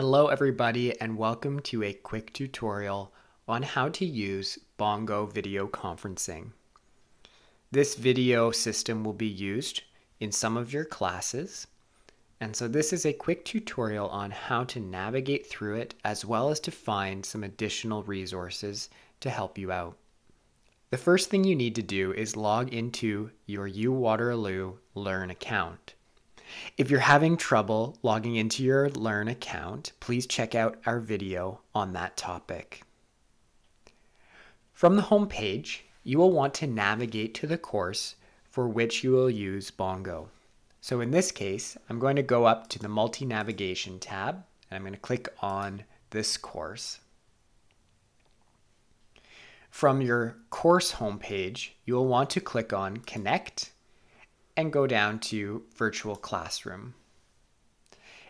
Hello everybody and welcome to a quick tutorial on how to use Bongo video conferencing. This video system will be used in some of your classes and so this is a quick tutorial on how to navigate through it as well as to find some additional resources to help you out. The first thing you need to do is log into your UWaterloo Learn account. If you're having trouble logging into your Learn account, please check out our video on that topic. From the home page, you will want to navigate to the course for which you will use Bongo. So in this case, I'm going to go up to the multi-navigation tab and I'm going to click on this course. From your course homepage, you will want to click on Connect and go down to Virtual Classroom.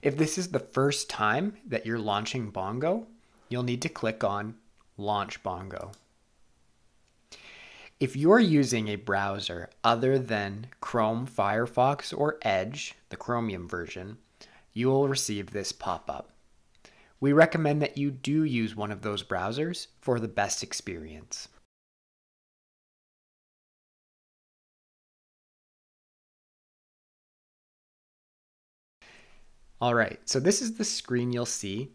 If this is the first time that you're launching Bongo, you'll need to click on Launch Bongo. If you're using a browser other than Chrome, Firefox, or Edge, the Chromium version, you will receive this pop-up. We recommend that you do use one of those browsers for the best experience. All right, so this is the screen you'll see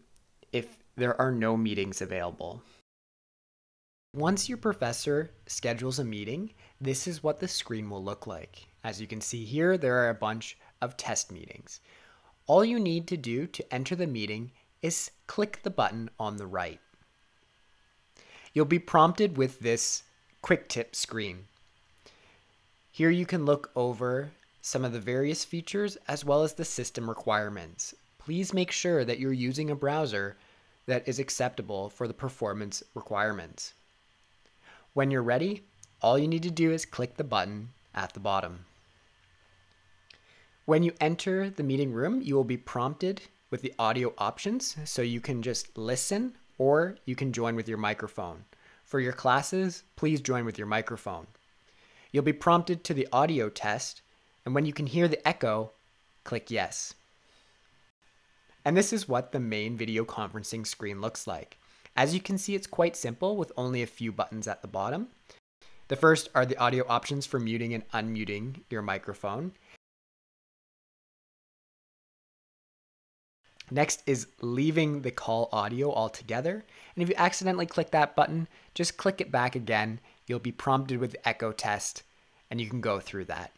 if there are no meetings available. Once your professor schedules a meeting, this is what the screen will look like. As you can see here, there are a bunch of test meetings. All you need to do to enter the meeting is click the button on the right. You'll be prompted with this quick tip screen. Here you can look over some of the various features as well as the system requirements. Please make sure that you're using a browser that is acceptable for the performance requirements. When you're ready, all you need to do is click the button at the bottom. When you enter the meeting room, you will be prompted with the audio options, so you can just listen or you can join with your microphone. For your classes, please join with your microphone. You'll be prompted to the audio test, and when you can hear the echo, click yes. And this is what the main video conferencing screen looks like. As you can see, it's quite simple with only a few buttons at the bottom. The first are the audio options for muting and unmuting your microphone. Next is leaving the call audio altogether. And if you accidentally click that button, just click it back again. You'll be prompted with the echo test and you can go through that.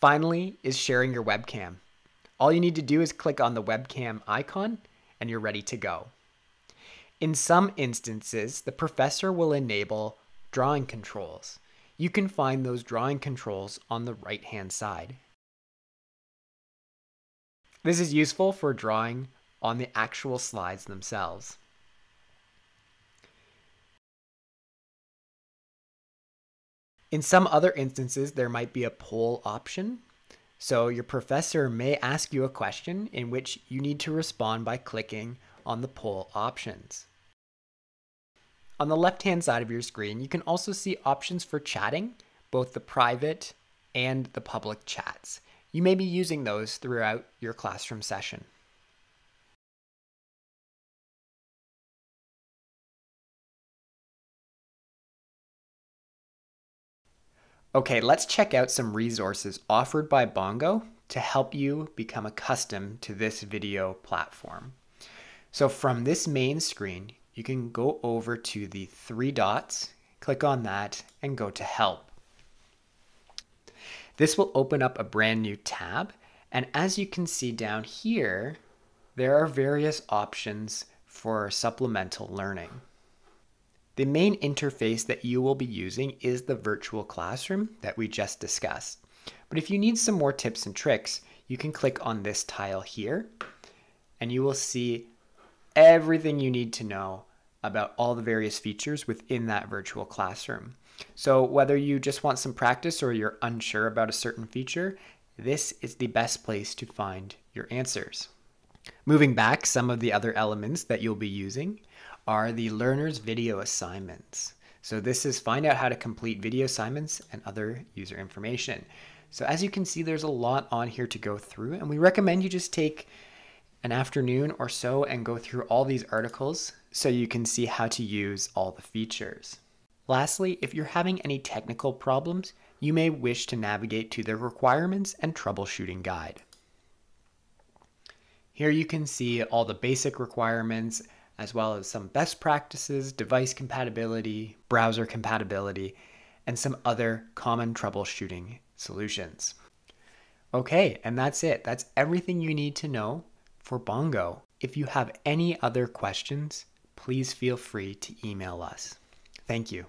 Finally is sharing your webcam. All you need to do is click on the webcam icon and you're ready to go. In some instances, the professor will enable drawing controls. You can find those drawing controls on the right hand side. This is useful for drawing on the actual slides themselves. In some other instances, there might be a poll option. So your professor may ask you a question in which you need to respond by clicking on the poll options. On the left-hand side of your screen, you can also see options for chatting, both the private and the public chats. You may be using those throughout your classroom session. Okay, let's check out some resources offered by Bongo to help you become accustomed to this video platform. So from this main screen, you can go over to the three dots, click on that, and go to Help. This will open up a brand new tab, and as you can see down here, there are various options for supplemental learning. The main interface that you will be using is the virtual classroom that we just discussed. But if you need some more tips and tricks, you can click on this tile here and you will see everything you need to know about all the various features within that virtual classroom. So whether you just want some practice or you're unsure about a certain feature, this is the best place to find your answers. Moving back, some of the other elements that you'll be using are the learner's video assignments. So this is find out how to complete video assignments and other user information. So as you can see, there's a lot on here to go through and we recommend you just take an afternoon or so and go through all these articles so you can see how to use all the features. Lastly, if you're having any technical problems, you may wish to navigate to the requirements and troubleshooting guide. Here you can see all the basic requirements as well as some best practices, device compatibility, browser compatibility, and some other common troubleshooting solutions. Okay, and that's it. That's everything you need to know for Bongo. If you have any other questions, please feel free to email us. Thank you.